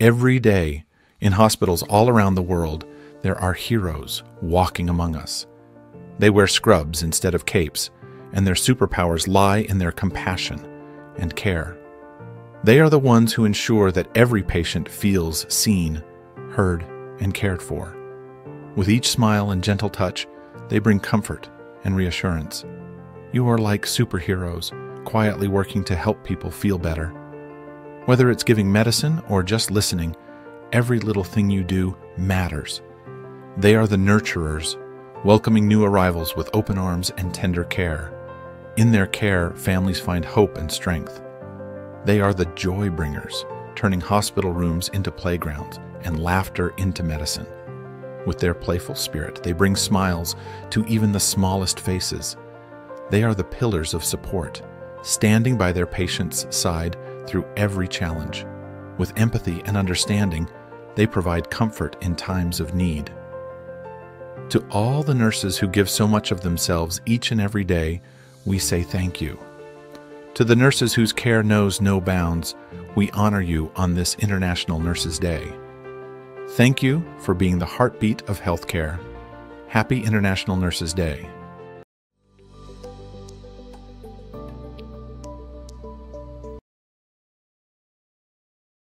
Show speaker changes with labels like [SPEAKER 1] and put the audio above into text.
[SPEAKER 1] Every day, in hospitals all around the world, there are heroes walking among us. They wear scrubs instead of capes, and their superpowers lie in their compassion and care. They are the ones who ensure that every patient feels seen, heard, and cared for. With each smile and gentle touch, they bring comfort and reassurance. You are like superheroes, quietly working to help people feel better. Whether it's giving medicine or just listening, every little thing you do matters. They are the nurturers, welcoming new arrivals with open arms and tender care. In their care, families find hope and strength. They are the joy bringers, turning hospital rooms into playgrounds and laughter into medicine. With their playful spirit, they bring smiles to even the smallest faces. They are the pillars of support, standing by their patient's side through every challenge. With empathy and understanding, they provide comfort in times of need. To all the nurses who give so much of themselves each and every day, we say thank you. To the nurses whose care knows no bounds, we honor you on this International Nurses Day. Thank you for being the heartbeat of healthcare. Happy International Nurses Day.